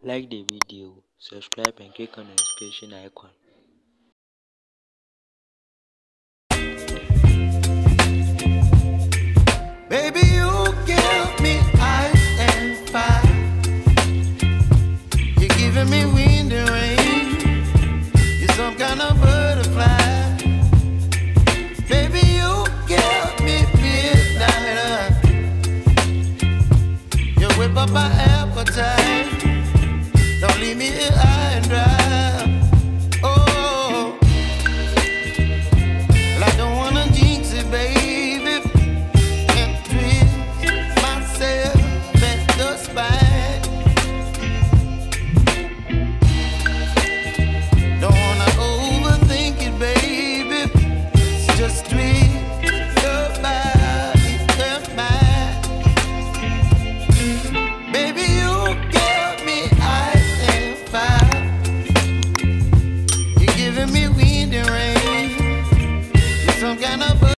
Like the video, subscribe and click on the notification icon. Baby, you give me ice and fire. You're giving me wind and rain. You're some kind of butterfly. Baby, you give me midnight. You whip up my appetite. Me dry.